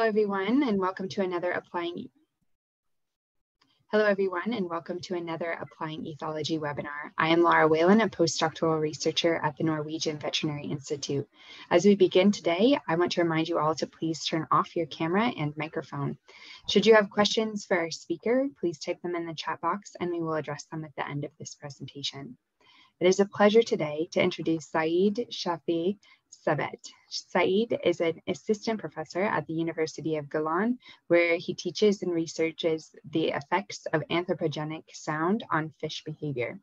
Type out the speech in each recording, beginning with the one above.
Hello, everyone, and welcome to another Applying Hello, everyone, and welcome to another Applying Ethology webinar. I am Laura Whalen, a postdoctoral researcher at the Norwegian Veterinary Institute. As we begin today, I want to remind you all to please turn off your camera and microphone. Should you have questions for our speaker, please type them in the chat box and we will address them at the end of this presentation. It is a pleasure today to introduce Saeed Shafiei Sabet. Saeed is an assistant professor at the University of Guilan, where he teaches and researches the effects of anthropogenic sound on fish behavior.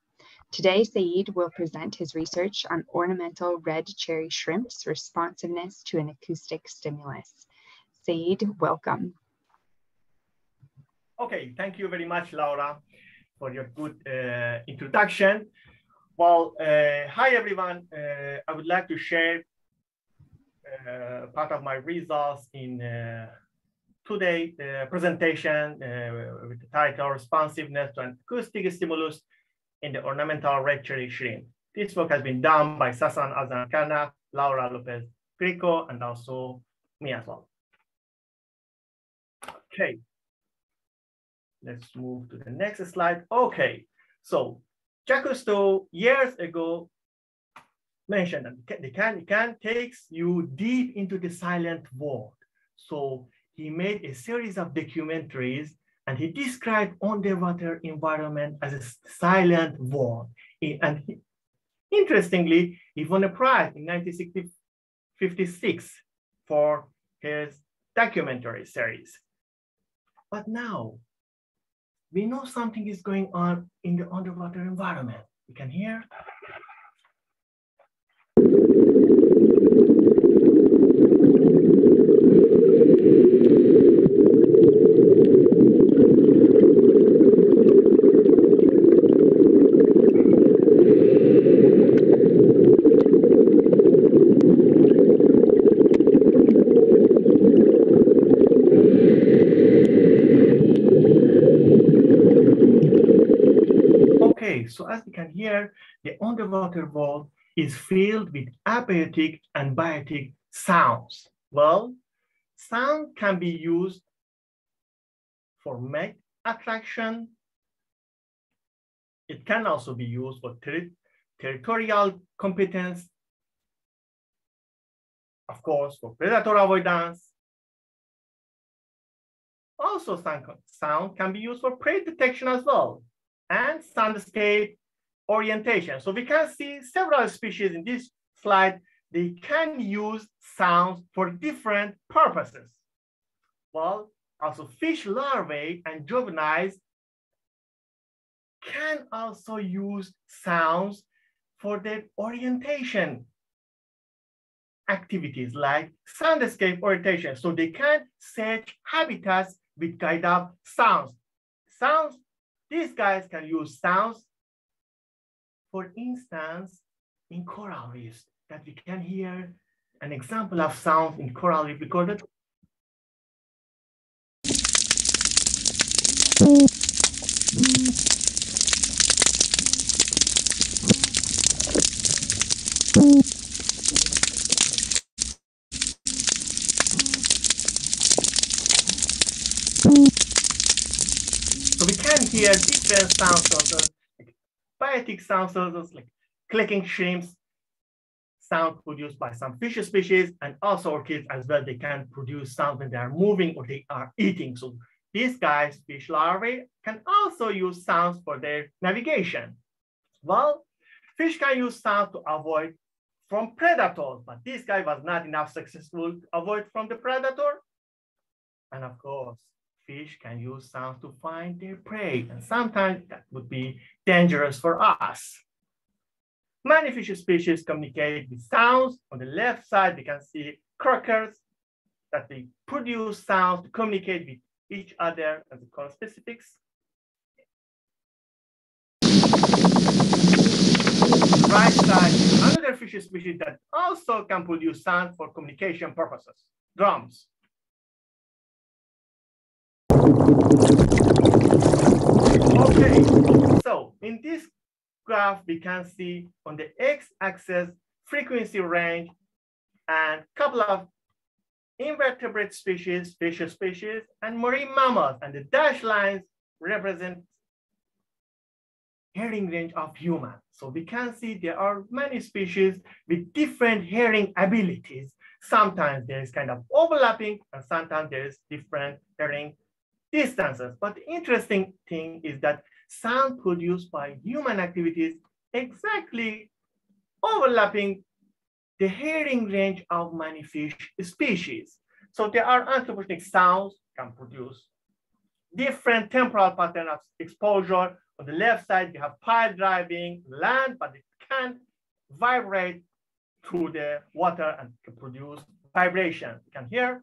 Today, Saeed will present his research on ornamental red cherry shrimp's responsiveness to an acoustic stimulus. Saeed, welcome. Okay, thank you very much, Laura, for your good uh, introduction. Well, uh, hi everyone. Uh, I would like to share part of my results in uh, today's uh, presentation uh, with the title Responsiveness to an Acoustic Stimulus in the Ornamental Red Cherry Shrimp. This work has been done by Sasan Azan Laura Lopez Greco, and also me as well. Okay, let's move to the next slide. Okay, so Jacques Cousteau years ago mentioned that the can, can takes you deep into the silent world. So he made a series of documentaries and he described underwater environment as a silent world. And he, interestingly, he won a prize in 1956 for his documentary series. But now we know something is going on in the underwater environment. You can hear. So as you can hear, the underwater world is filled with abiotic and biotic sounds. Well, sound can be used for mate attraction. It can also be used for ter territorial competence, of course, for predator avoidance. Also, sound can be used for prey detection as well and soundscape orientation. So we can see several species in this slide, they can use sounds for different purposes. Well, also fish larvae and juveniles can also use sounds for their orientation activities like soundscape orientation. So they can search habitats with guided sounds. Sounds these guys can use sounds, for instance, in coral reefs that we can hear an example of sound in coral reef recorded. Can hear different sound sources, like biotic sound sources, like clicking shrimps, sound produced by some fish species, and also urchins as well. They can produce sound when they are moving or they are eating. So these guys, fish larvae, can also use sounds for their navigation. Well, fish can use sound to avoid from predators, but this guy was not enough successful to avoid from the predator. And of course, fish can use sounds to find their prey, and sometimes that would be dangerous for us. Many fish species communicate with sounds. On the left side, we can see croakers that they produce sounds to communicate with each other as a conspecifics. Right side, another fish species that also can produce sound for communication purposes, drums. Okay, so in this graph, we can see on the x-axis frequency range and couple of invertebrate species, fish species, and marine mammals. And the dashed lines represent hearing range of humans. So we can see there are many species with different hearing abilities. Sometimes there is kind of overlapping and sometimes there is different hearing distances. But the interesting thing is that sound produced by human activities exactly overlapping the hearing range of many fish species. So there are anthropogenic sounds can produce different temporal pattern of exposure. On the left side, you have pile driving land, but it can vibrate through the water and produce vibration. You can hear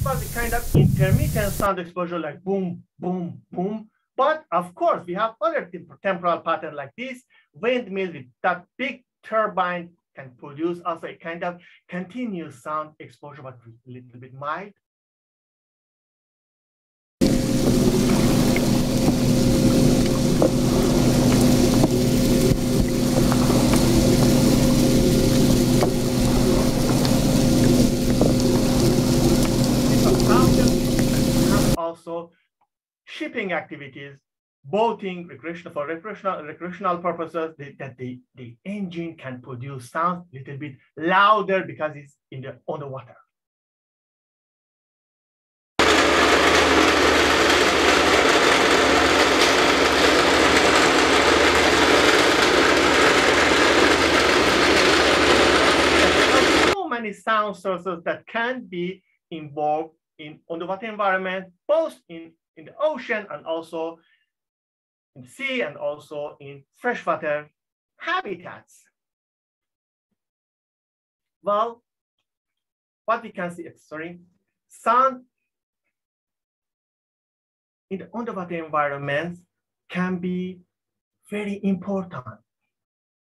This was a kind of intermittent sound exposure like boom, boom, boom. But of course, we have other temporal pattern like this. Windmill with that big turbine can produce also a kind of continuous sound exposure, but a little bit mild. also shipping activities, boating, recreational for recreational recreational purposes, that the, the engine can produce sound a little bit louder because it's in the on the water. so many sound sources that can be involved in underwater environment, both in, in the ocean and also in the sea and also in freshwater habitats. Well, what we can see, sorry, sound in the underwater environment can be very important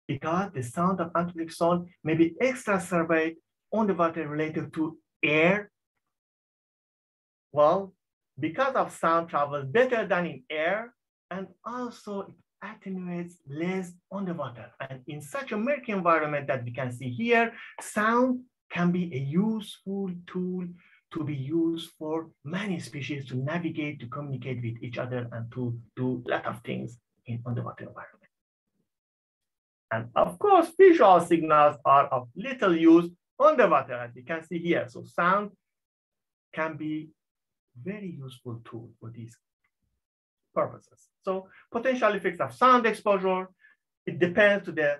because the sound of anthropic sound may be exacerbated underwater related to air well, because of sound travels better than in air, and also it attenuates less underwater. And in such a murky environment that we can see here, sound can be a useful tool to be used for many species to navigate, to communicate with each other, and to do a lot of things in underwater environment. And of course, visual signals are of little use underwater, as you can see here. So sound can be very useful tool for these purposes. So potential effects of sound exposure, it depends to the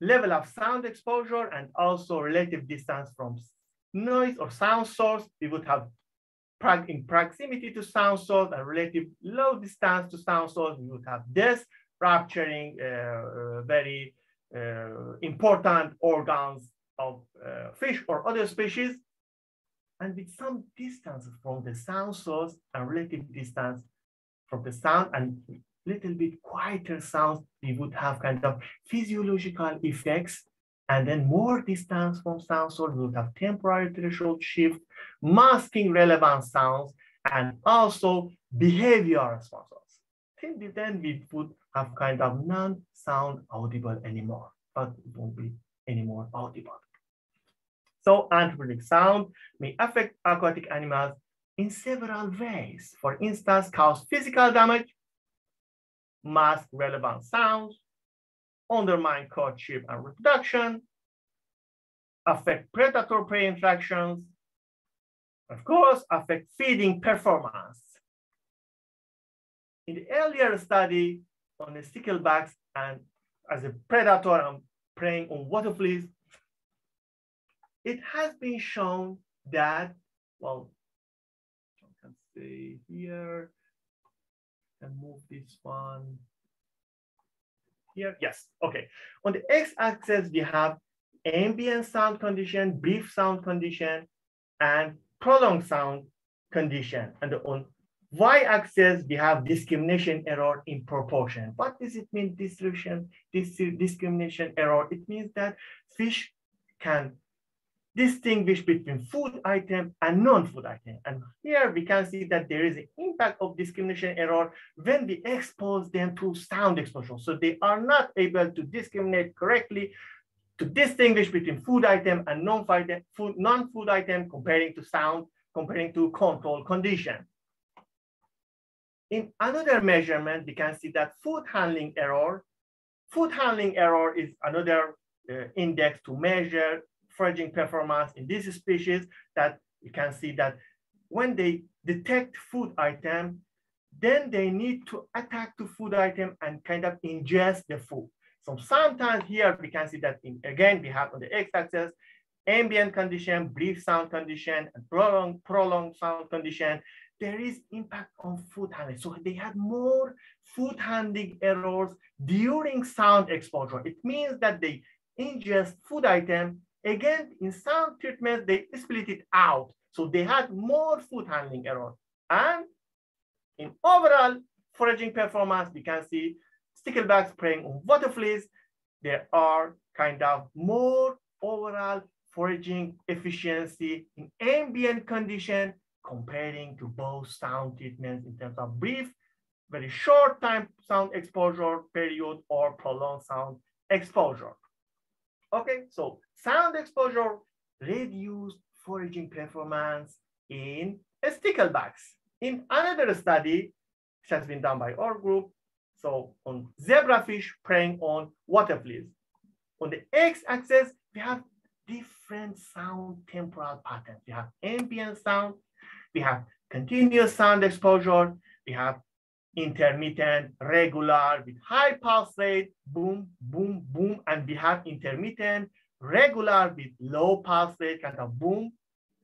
level of sound exposure and also relative distance from noise or sound source. We would have in proximity to sound source and relative low distance to sound source, we would have this rupturing uh, uh, very uh, important organs of uh, fish or other species and with some distance from the sound source and relative distance from the sound and little bit quieter sounds, we would have kind of physiological effects. And then more distance from sound source, we would have temporary threshold shift, masking relevant sounds, and also behavior responses. Then we would have kind of non-sound audible anymore, but it won't be anymore audible. So anthropogenic sound may affect aquatic animals in several ways. For instance, cause physical damage, mask relevant sounds, undermine courtship and reproduction, affect predator-prey interactions, of course, affect feeding performance. In the earlier study on the sticklebacks and as a predator and preying on water fleas, it has been shown that, well, I can say here, and move this one here. Yes, okay. On the x-axis, we have ambient sound condition, brief sound condition, and prolonged sound condition. And on y-axis, we have discrimination error in proportion. What does it mean, distribution, this discrimination error? It means that fish can distinguish between food item and non-food item. And here we can see that there is an impact of discrimination error when we expose them to sound exposure. So they are not able to discriminate correctly to distinguish between food item and non-food non-food item comparing to sound, comparing to control condition. In another measurement, we can see that food handling error. Food handling error is another uh, index to measure foraging performance in this species that you can see that when they detect food item, then they need to attack the food item and kind of ingest the food. So sometimes here we can see that in, again, we have on the x-axis, ambient condition, brief sound condition, and prolonged, prolonged sound condition, there is impact on food handling. So they had more food handling errors during sound exposure. It means that they ingest food item Again, in some treatments, they split it out. So they had more food handling error. And in overall foraging performance, we can see sticklebacks preying on water fleas. There are kind of more overall foraging efficiency in ambient condition comparing to both sound treatments in terms of brief, very short time sound exposure period or prolonged sound exposure. Okay, so sound exposure reduced foraging performance in sticklebacks. In another study, which has been done by our group, so on zebrafish preying on water fleas. On the x-axis, we have different sound temporal patterns. We have ambient sound, we have continuous sound exposure, we have intermittent, regular, with high pulse rate, boom, boom, boom, and we have intermittent, regular with low pulse rate, kind of boom,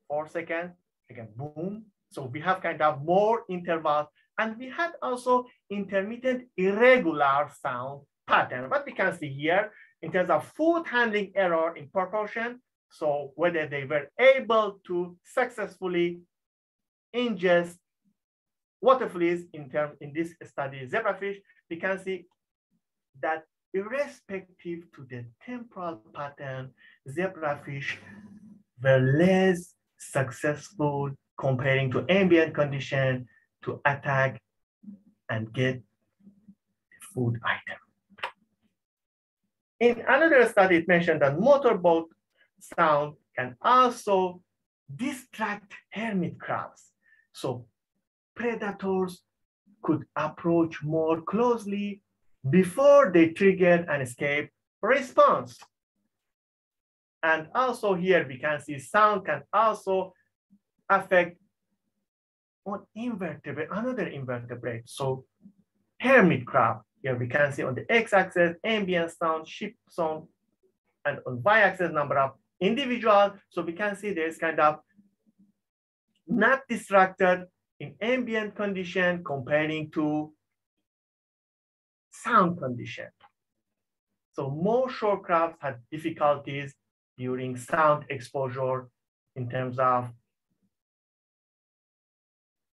four seconds, again, boom. So we have kind of more intervals, and we had also intermittent irregular sound pattern. What we can see here in terms of food handling error in proportion, so whether they were able to successfully ingest water fleas in term in this study zebrafish, we can see that irrespective to the temporal pattern, zebrafish were less successful comparing to ambient condition to attack and get food item. In another study, it mentioned that motorboat sound can also distract hermit crabs. So predators could approach more closely before they trigger an escape response. And also here we can see sound can also affect on invertebrate, another invertebrate. So hermit crab, here we can see on the x-axis, ambient sound, ship sound, and on y-axis, number of individuals. So we can see there's kind of not distracted in ambient condition comparing to sound condition. So most shore shorecrafts had difficulties during sound exposure in terms of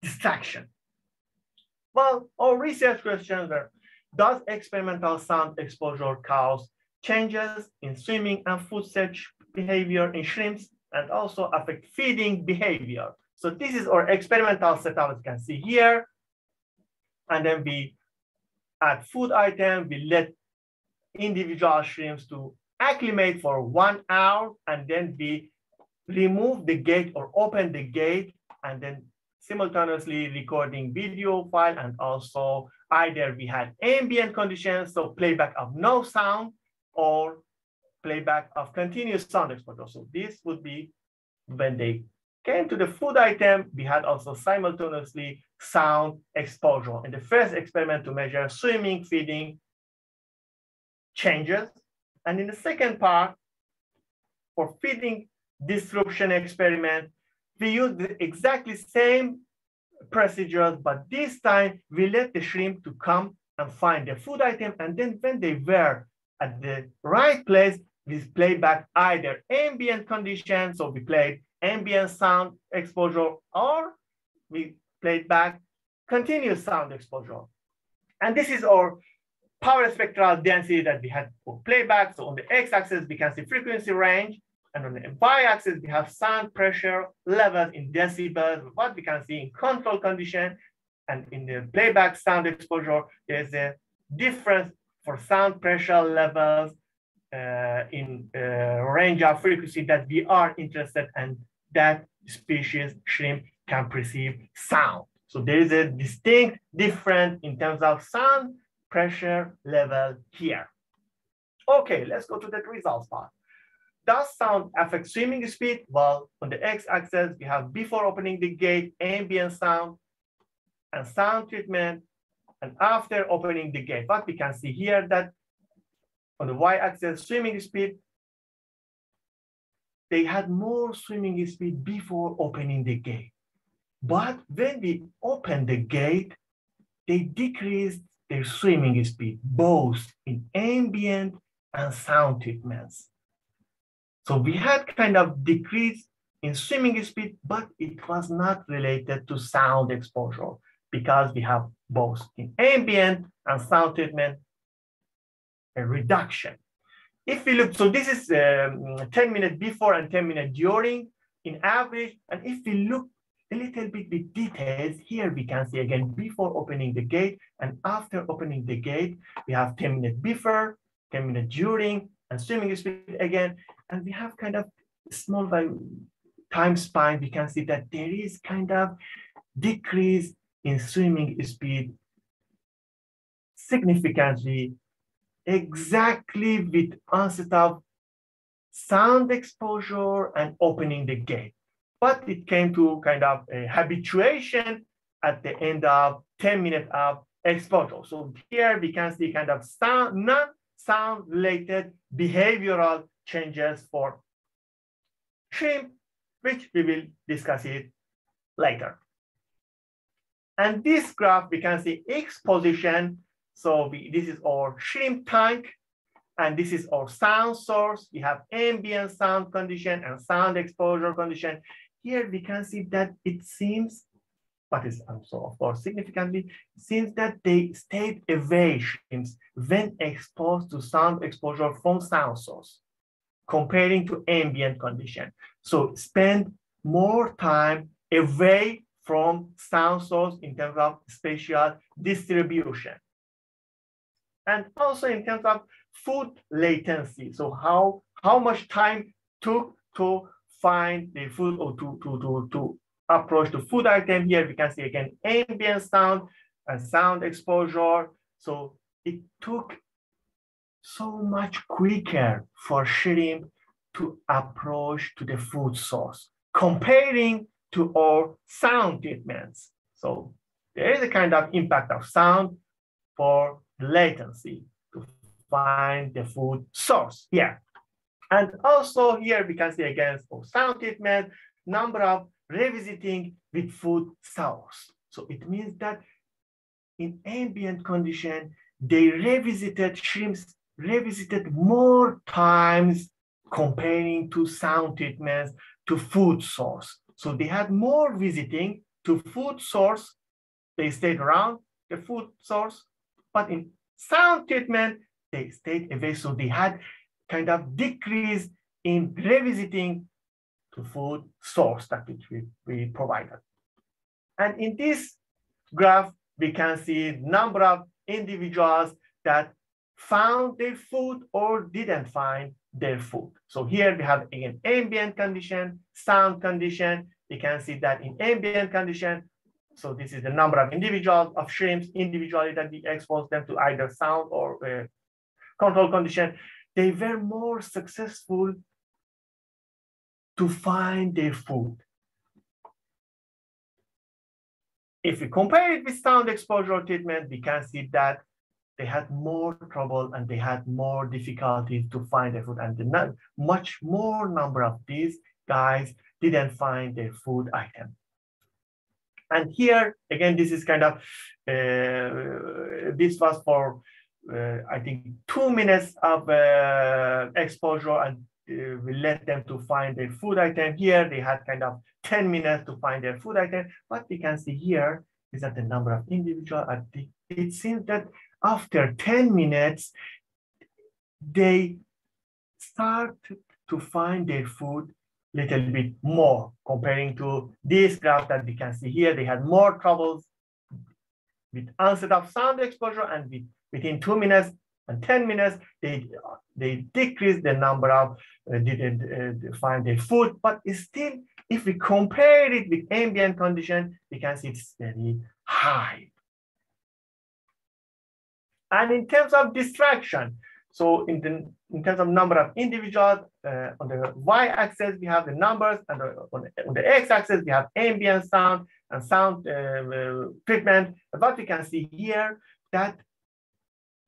distraction. Well, our research questions were, does experimental sound exposure cause changes in swimming and food search behavior in shrimps and also affect feeding behavior? So this is our experimental setup, as you can see here. And then we add food item, we let individual shrimps to acclimate for one hour, and then we remove the gate or open the gate, and then simultaneously recording video file, and also either we had ambient conditions, so playback of no sound, or playback of continuous sound exposure. So this would be when they came to the food item, we had also simultaneously sound exposure. In the first experiment to measure swimming, feeding changes. And in the second part, for feeding disruption experiment, we used the exactly same procedures, but this time we let the shrimp to come and find the food item. And then when they were at the right place, we played back either ambient conditions, so we played ambient sound exposure, or we played back continuous sound exposure. And this is our power spectral density that we had for playback. So on the x-axis, we can see frequency range. And on the y-axis, we have sound pressure levels in decibels, what we can see in control condition. And in the playback sound exposure, there's a difference for sound pressure levels in uh, range of frequency that we are interested and that species shrimp can perceive sound. So there is a distinct difference in terms of sound pressure level here. Okay, let's go to the results part. Does sound affect swimming speed? Well, on the x-axis, we have before opening the gate, ambient sound, and sound treatment, and after opening the gate. But we can see here that on the y-axis, swimming speed, they had more swimming speed before opening the gate. But when we opened the gate, they decreased their swimming speed, both in ambient and sound treatments. So we had kind of decrease in swimming speed, but it was not related to sound exposure because we have both in ambient and sound treatment reduction. If we look, so this is um, 10 minutes before and 10 minutes during in average. And if we look a little bit with details, here we can see again before opening the gate and after opening the gate, we have 10 minutes before, 10 minutes during, and swimming speed again. And we have kind of small time span, we can see that there is kind of decrease in swimming speed significantly exactly with onset of sound exposure and opening the gate but it came to kind of a habituation at the end of 10 minutes of exposure. So here we can see kind of sound, non-sound related behavioral changes for shrimp, which we will discuss it later. And this graph, we can see exposition. So we, this is our shrimp tank, and this is our sound source. We have ambient sound condition and sound exposure condition. Here we can see that it seems, but it's also of course significantly, seems that they stayed away shrimps when exposed to sound exposure from sound source, comparing to ambient condition. So spend more time away from sound source in terms of spatial distribution. And also in terms of food latency. So how, how much time took to find the food or to, to, to, to approach the food item here, we can see again ambient sound and sound exposure. So it took so much quicker for shrimp to approach to the food source, comparing to our sound treatments. So there is a kind of impact of sound for latency to find the food source here. And also here we can see again for sound treatment, number of revisiting with food source. So it means that in ambient condition, they revisited shrimps, revisited more times comparing to sound treatments to food source. So they had more visiting to food source. They stayed around the food source, but in sound treatment, they stayed away. So they had kind of decrease in revisiting to food source that we, we provided. And in this graph, we can see number of individuals that found their food or didn't find their food. So here we have again ambient condition, sound condition. We can see that in ambient condition, so this is the number of individuals of shrimps individually that we expose them to either sound or uh, control condition they were more successful to find their food. If we compare it with sound exposure treatment, we can see that they had more trouble and they had more difficulties to find their food. And the much more number of these guys didn't find their food item. And here, again, this is kind of, uh, this was for uh, I think, two minutes of uh, exposure and uh, we let them to find their food item. Here, they had kind of 10 minutes to find their food item, but we can see here, is that the number of individual it seems that after 10 minutes, they start to find their food little bit more comparing to this graph that we can see here. They had more troubles with onset of sound exposure and with, within two minutes and 10 minutes, they, they decreased the number of, uh, didn't uh, find their food, but still, if we compare it with ambient condition, we can see it's very high. And in terms of distraction, so in, the, in terms of number of individuals, uh, on the y-axis, we have the numbers, and on, the, on the x-axis, we have ambient sound and sound uh, treatment. But what we can see here, that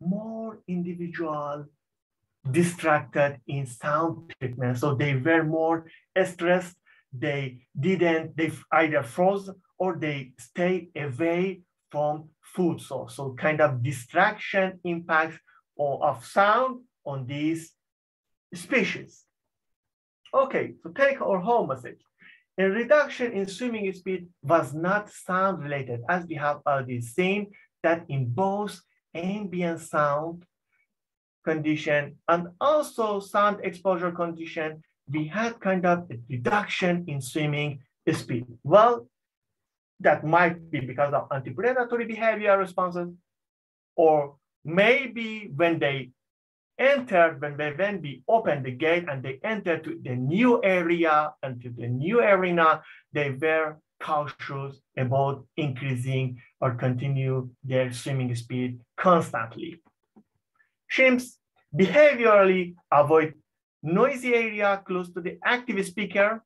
more individual distracted in sound treatment. So they were more stressed. They didn't, they either froze or they stay away from food source. So kind of distraction impacts of sound on these species. Okay, so take our home message. A reduction in swimming speed was not sound related, as we have already seen that in both ambient sound condition and also sound exposure condition, we had kind of a reduction in swimming speed. Well, that might be because of antipredatory behavior responses, or maybe when they entered, when, they, when we opened the gate and they entered to the new area and to the new arena, they were cautious about increasing or continue their swimming speed constantly. Shrimps behaviorally avoid noisy area close to the active speaker.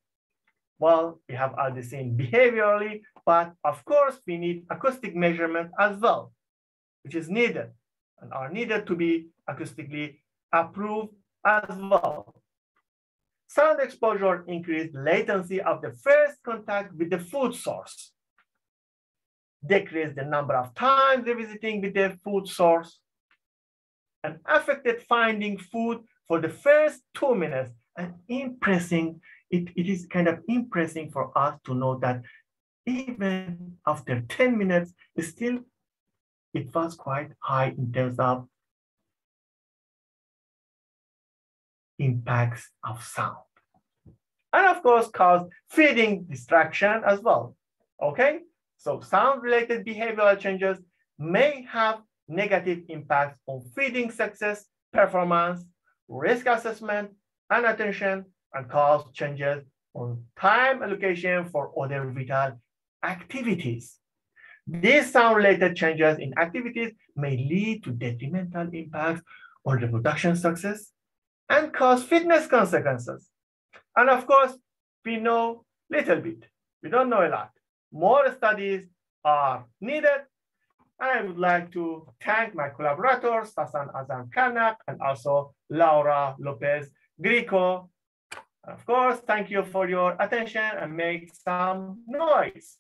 Well, we have all the same behaviorally, but of course we need acoustic measurement as well, which is needed and are needed to be acoustically approved as well. Sound exposure increased latency of the first contact with the food source, decreased the number of times revisiting with the food source, and affected finding food for the first two minutes and impressing, it, it is kind of impressing for us to know that even after 10 minutes, still it was quite high in terms of impacts of sound. And of course, caused feeding distraction as well. Okay, so sound-related behavioral changes may have negative impacts on feeding success, performance, risk assessment, and attention, and cause changes on time allocation for other vital activities. These sound-related changes in activities may lead to detrimental impacts on reproduction success and cause fitness consequences. And of course, we know little bit. We don't know a lot. More studies are needed. I would like to thank my collaborators, Sasan Azarm-Karnagh, and also Laura Lopez Greco. Of course, thank you for your attention and make some noise.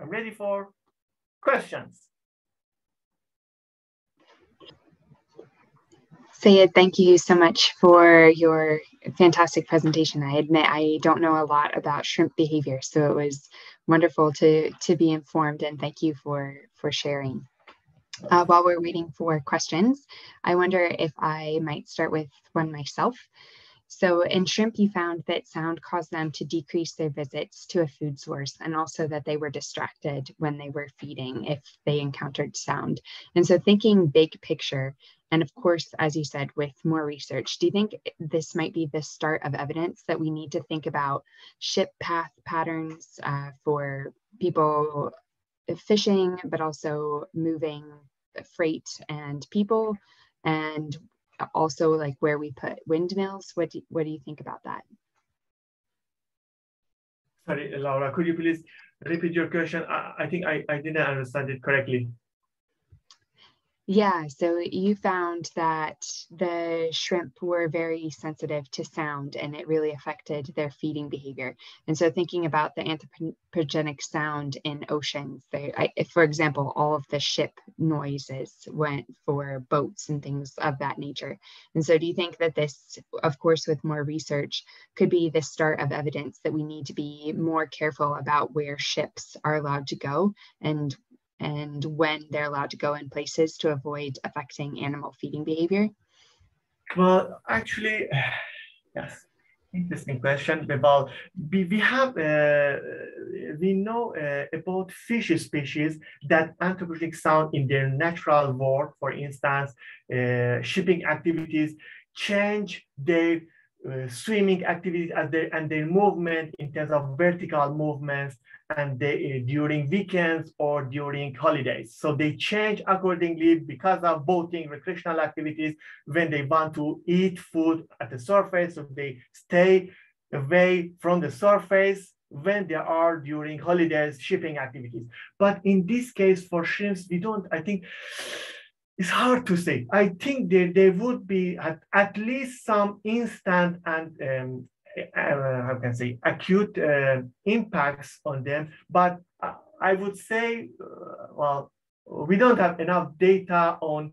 I'm ready for questions. Saeed, thank you so much for your fantastic presentation. I admit I don't know a lot about shrimp behavior, so it was wonderful to, to be informed and thank you for, for sharing. Uh, while we're waiting for questions, I wonder if I might start with one myself. So in shrimp, you found that sound caused them to decrease their visits to a food source and also that they were distracted when they were feeding if they encountered sound. And so thinking big picture, and of course, as you said, with more research, do you think this might be the start of evidence that we need to think about ship path patterns uh, for people fishing, but also moving freight and people and Uh, also like where we put windmills. What do, what do you think about that? Sorry, Laura, could you please repeat your question? I, I think I, I didn't understand it correctly. Yeah, so you found that the shrimp were very sensitive to sound and it really affected their feeding behavior. And so thinking about the anthropogenic sound in oceans, they, I, for example, all of the ship noises went for boats and things of that nature. And so do you think that this, of course, with more research, could be the start of evidence that we need to be more careful about where ships are allowed to go and and when they're allowed to go in places to avoid affecting animal feeding behavior? Well, actually, yes, interesting question. About we, we have uh, we know uh, about fish species that anthropogenic sound in their natural world. For instance, uh, shipping activities change their uh, swimming activities and their, and their movement in terms of vertical movements and they, uh, during weekends or during holidays. So they change accordingly because of boating, recreational activities, when they want to eat food at the surface, so they stay away from the surface when they are during holidays, shipping activities. But in this case, for shrimps, we don't, I think, it's hard to say. I think there, there would be at, at least some instant and um, uh, how can I say acute uh, impacts on them. But I would say, uh, well, we don't have enough data on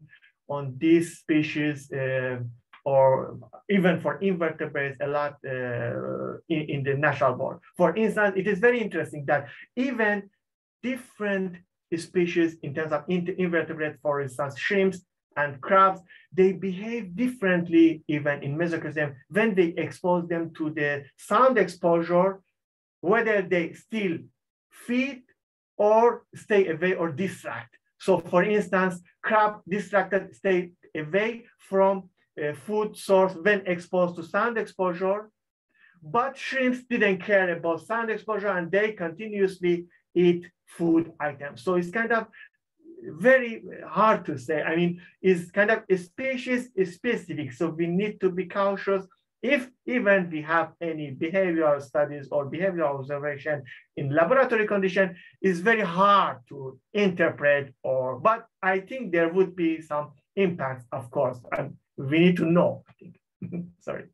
on these species uh, or even for invertebrates a lot uh, in, in the natural world. For instance, it is very interesting that even different species in terms of invertebrates, for instance, shrimps and crabs, they behave differently even in mesocosm when they expose them to the sound exposure, whether they still feed or stay away or distract. So for instance, crab distracted stay away from a food source when exposed to sound exposure, but shrimps didn't care about sound exposure and they continuously eat food items. So it's kind of very hard to say. I mean, it's kind of species specific. So we need to be cautious if even we have any behavioral studies or behavioral observation in laboratory condition, it's very hard to interpret or, but I think there would be some impacts, of course, and we need to know, I think. Sorry.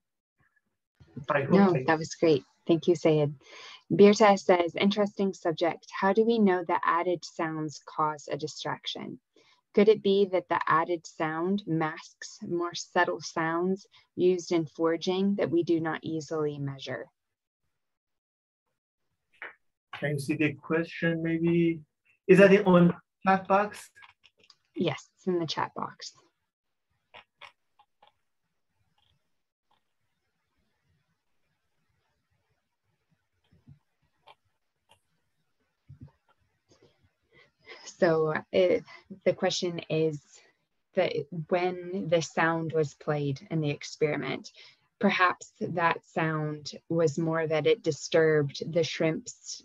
I no, that was great. Thank you, Saeed. Birta says, interesting subject. How do we know that added sounds cause a distraction? Could it be that the added sound masks more subtle sounds used in foraging that we do not easily measure? Can you see the question maybe? Is that in on chat box? Yes, it's in the chat box. So it, the question is that when the sound was played in the experiment, perhaps that sound was more that it disturbed the shrimp's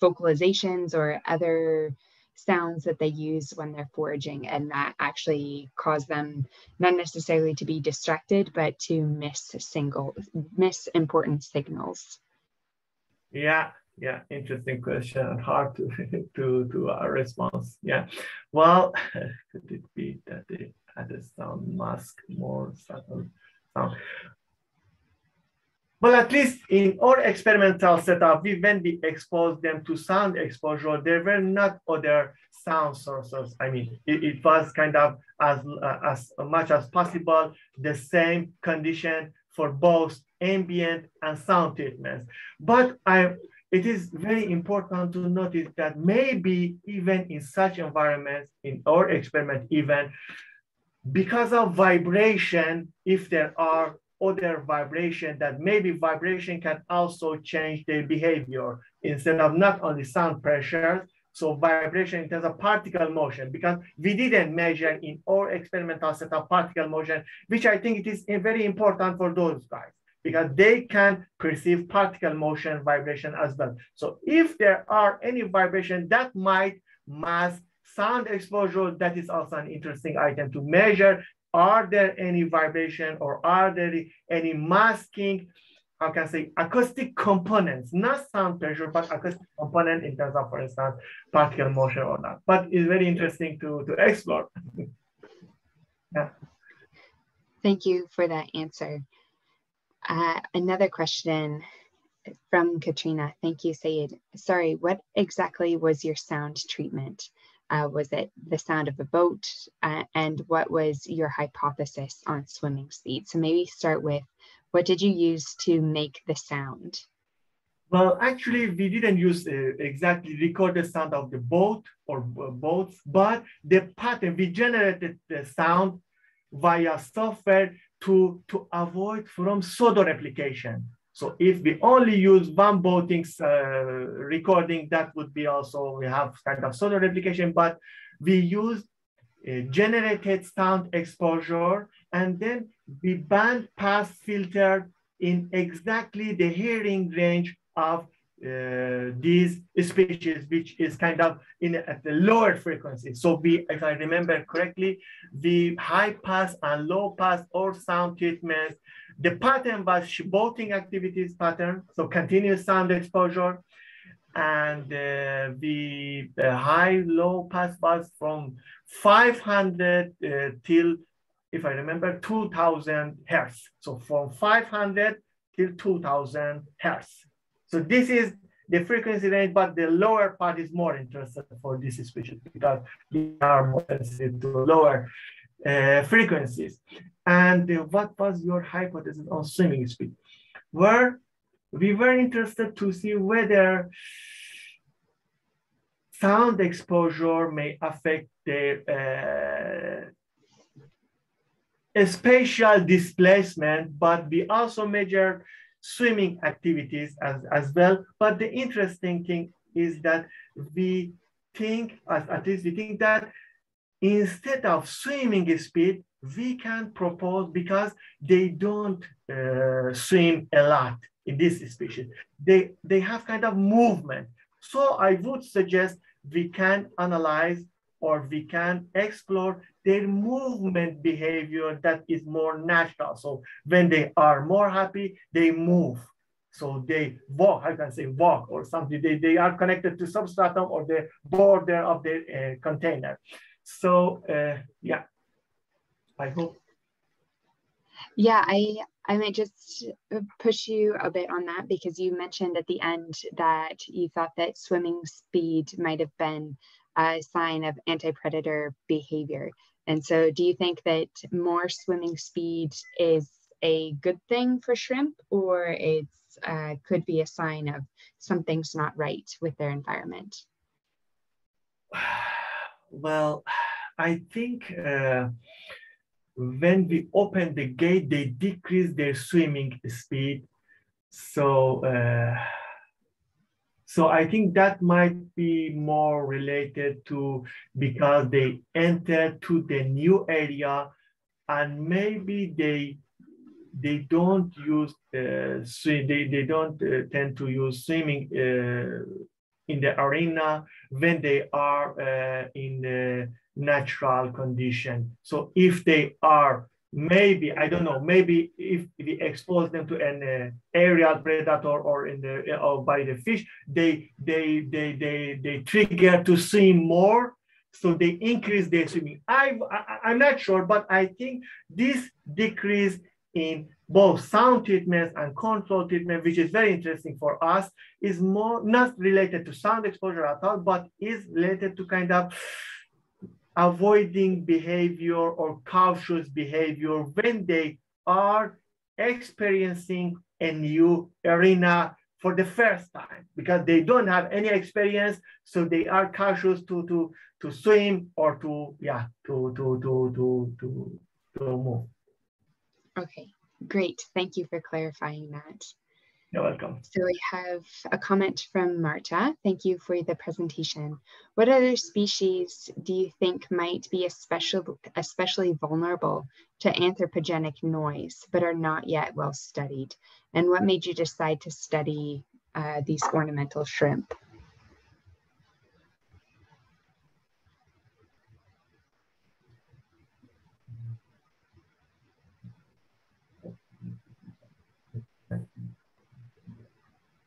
vocalizations or other sounds that they use when they're foraging and that actually cause them not necessarily to be distracted but to miss single miss important signals. Yeah yeah interesting question and hard to to to a response yeah well could it be that they added sound mask more subtle sound well, at least in our experimental setup, we, when we exposed them to sound exposure, there were not other sound sources. I mean, it, it was kind of as, uh, as much as possible the same condition for both ambient and sound treatments. But I it is very important to notice that maybe even in such environments, in our experiment even, because of vibration, if there are other vibration that maybe vibration can also change their behavior instead of not only sound pressure, so vibration in terms of particle motion, because we didn't measure in our experimental setup particle motion, which I think it is very important for those guys because they can perceive particle motion vibration as well. So if there are any vibration that might mask sound exposure, that is also an interesting item to measure. Are there any vibration or are there any masking how can I say, acoustic components, not sound pressure, but acoustic component in terms of, for instance, particle motion or not. But it's very interesting to, to explore. yeah. Thank you for that answer. Uh, another question from Katrina. Thank you, Saeed. Sorry, what exactly was your sound treatment? Uh, was it the sound of a boat? Uh, and what was your hypothesis on swimming speed? So maybe start with what did you use to make the sound? Well, actually, we didn't use uh, exactly record the sound of the boat or boats, but the pattern, we generated the sound via software to, to avoid from pseudo replication. So if we only use one boating uh, recording, that would be also, we have kind of pseudo replication, but we use uh, generated sound exposure and then we band pass filter in exactly the hearing range of these species, which is kind of in at the lower frequency. So we, if I remember correctly, the high pass and low pass or sound treatments the pattern was boating activities pattern, so continuous sound exposure. And uh, the uh, high low pass was from 500 uh, till, if I remember, 2000 hertz. So from 500 till 2000 hertz. So this is the frequency range, but the lower part is more interested for this species because they are more sensitive to lower uh, frequencies. And uh, what was your hypothesis on swimming speed? Where we were interested to see whether sound exposure may affect the uh, spatial displacement, but we also measured swimming activities as, as well. But the interesting thing is that we think, at least we think that instead of swimming speed, we can propose because they don't uh, swim a lot in this species. They, they have kind of movement. So I would suggest we can analyze or we can explore their movement behavior that is more natural. So when they are more happy, they move. So they walk, I can say walk or something. They, they are connected to substratum or the border of the uh, container. So uh, yeah, I hope. Yeah, I I might just push you a bit on that because you mentioned at the end that you thought that swimming speed might have been a sign of anti-predator behavior. And so do you think that more swimming speed is a good thing for shrimp or it uh, could be a sign of something's not right with their environment? Well, I think uh, when we open the gate, they decrease their swimming speed. So, uh, so I think that might be more related to because they enter to the new area and maybe they they don't use uh, they, they don't uh, tend to use swimming uh, in the arena when they are uh, in the natural condition. So if they are maybe I don't know maybe if we expose them to an uh, aerial predator or in the uh, or by the fish they they they they they trigger to swim more so they increase their swimming. I, I i'm not sure but i think this decrease in both sound treatments and control treatment, which is very interesting for us, is more not related to sound exposure at all, but is related to kind of avoiding behavior or cautious behavior when they are experiencing a new arena for the first time because they don't have any experience so they are cautious to to to swim or to yeah to to to to to, to move. Okay great. Thank you for clarifying that you're welcome. So we have a comment from Marta. Thank you for the presentation. What other species do you think might be especially, especially vulnerable to anthropogenic noise, but are not yet well studied? And what made you decide to study uh, these ornamental shrimp?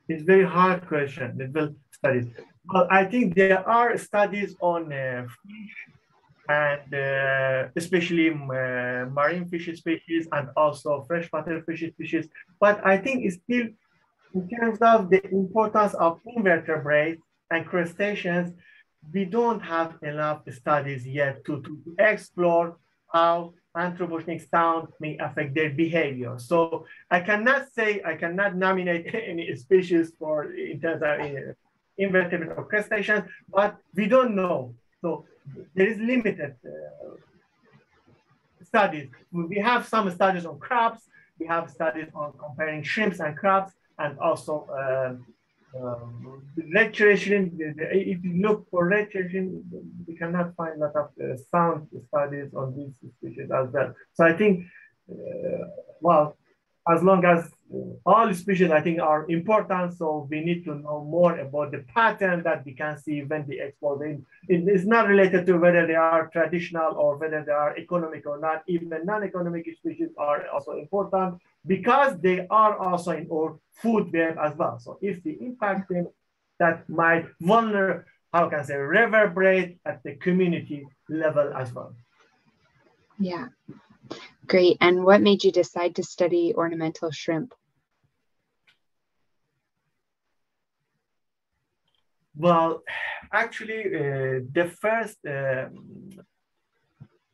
It's very hard question. It will studies. But I think there are studies on uh, fish and uh, especially uh, marine fish species and also freshwater fish species. But I think it's still in terms of the importance of invertebrates and crustaceans, we don't have enough studies yet to, to explore how anthropogenic sound may affect their behavior. So I cannot say, I cannot nominate any species for in terms of invertebrate crustaceans, but we don't know. So there is limited uh, studies. We have some studies on crabs. We have studies on comparing shrimps and crabs, and also uh, um, red. If you look for shrimp, we cannot find a lot of uh, sound studies on these species as well. So I think, uh, well, as long as all species, I think, are important. So we need to know more about the pattern that we can see when explore them. It is not related to whether they are traditional or whether they are economic or not. Even non-economic species are also important because they are also in our food web as well. So if we impact them, that might vulnerate, how can I say, reverberate at the community level as well. Yeah. Great. And what made you decide to study ornamental shrimp? Well, actually, uh, the first uh,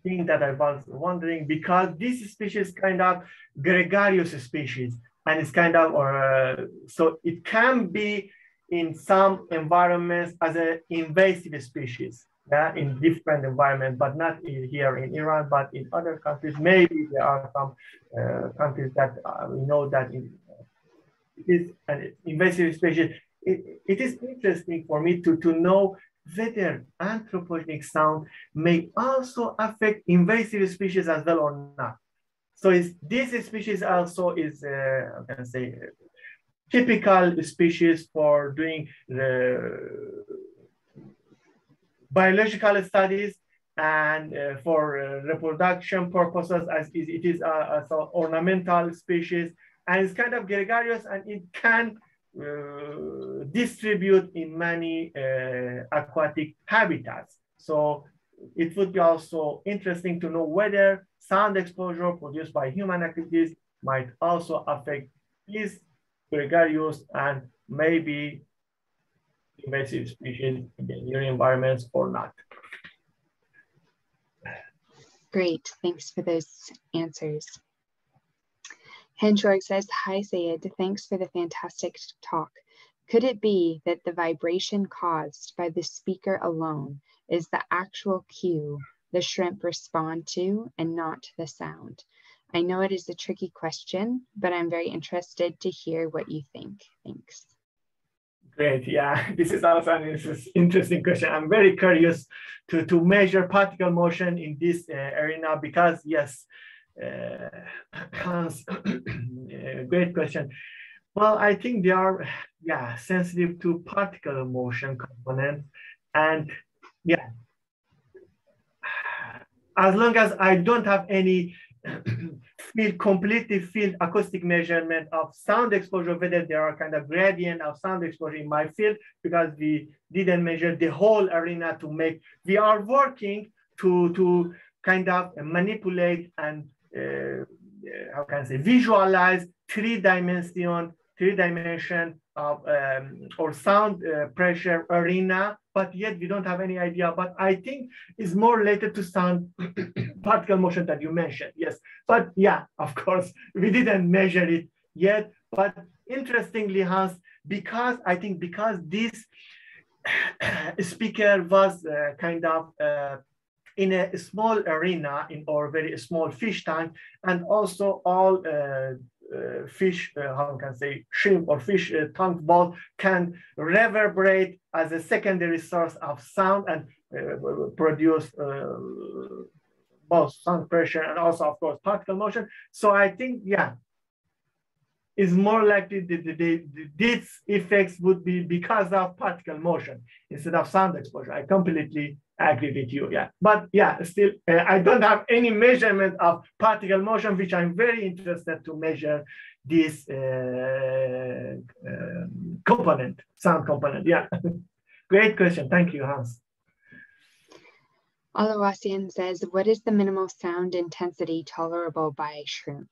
thing that I was wondering, because this species kind of gregarious species, and it's kind of, or uh, so it can be in some environments as an invasive species, yeah, in different environments, but not in, here in Iran, but in other countries. Maybe there are some uh, countries that uh, we know that it is an invasive species it, it is interesting for me to, to know whether anthropogenic sound may also affect invasive species as well or not. So is this species also is, uh, I can say, typical species for doing the biological studies and uh, for uh, reproduction purposes as it is a, a ornamental species and it's kind of gregarious and it can uh, distribute in many uh, aquatic habitats. So it would be also interesting to know whether sound exposure produced by human activities might also affect these gregarious and maybe invasive species in the new environments or not. Great, thanks for those answers. Henchorg says, Hi, Saeed. Thanks for the fantastic talk. Could it be that the vibration caused by the speaker alone is the actual cue the shrimp respond to and not the sound? I know it is a tricky question, but I'm very interested to hear what you think. Thanks. Great. Yeah, this is also an interesting question. I'm very curious to, to measure particle motion in this uh, arena because, yes, uh, Hans, great question. Well, I think they are, yeah, sensitive to particle motion components. And yeah, as long as I don't have any field, completely field acoustic measurement of sound exposure, whether there are kind of gradient of sound exposure in my field, because we didn't measure the whole arena to make, we are working to, to kind of manipulate and uh, how can I say, visualize three dimension, three dimension um, or sound uh, pressure arena, but yet we don't have any idea. But I think it's more related to sound particle motion that you mentioned. Yes, but yeah, of course, we didn't measure it yet. But interestingly, Hans, because I think because this speaker was uh, kind of uh, in a small arena in or very small fish tank, and also all uh, fish, uh, how can I say, shrimp or fish uh, tank ball can reverberate as a secondary source of sound and uh, produce uh, both sound pressure and also, of course, particle motion. So I think, yeah, is more likely that the, the, the, these effects would be because of particle motion instead of sound exposure. I completely agree with you. Yeah, but yeah, still, uh, I don't have any measurement of particle motion, which I'm very interested to measure this uh, uh, component, sound component. Yeah, great question. Thank you, Hans. Alawasian says, what is the minimal sound intensity tolerable by shrimp?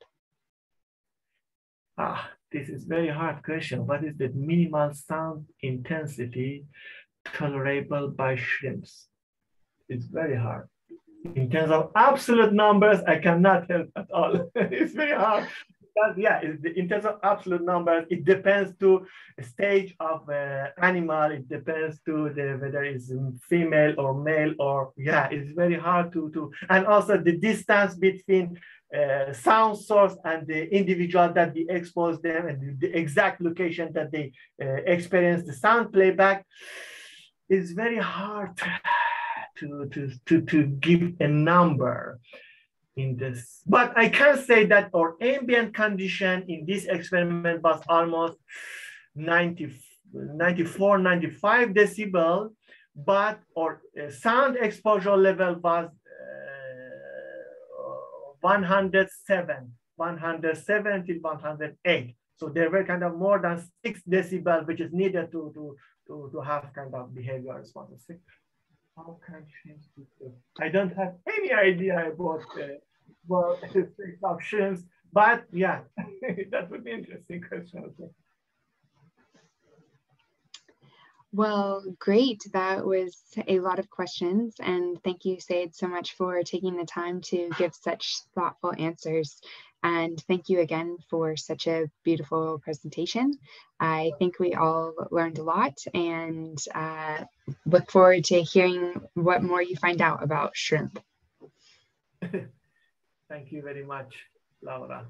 Ah, this is very hard question. What is the minimal sound intensity tolerable by shrimps? It's very hard. In terms of absolute numbers, I cannot help at all. it's very hard. But yeah, in terms of absolute numbers, it depends to stage of uh, animal. It depends to the whether it's female or male or yeah. It's very hard to to and also the distance between uh, sound source and the individual that we expose them and the exact location that they uh, experience the sound playback is very hard to, to, to, to give a number in this. But I can say that our ambient condition in this experiment was almost 90, 94, 95 decibel, but our uh, sound exposure level was 107, 107 till 108. So there were kind of more than six decibel, which is needed to, to, to, to have kind of behavior responses. How can I change this? I don't have any idea about the well, options, but yeah, that would be interesting question. Well, great. That was a lot of questions. And thank you, Saeed, so much for taking the time to give such thoughtful answers. And thank you again for such a beautiful presentation. I think we all learned a lot and uh, look forward to hearing what more you find out about shrimp. thank you very much, Laura.